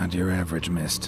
Not your average mist.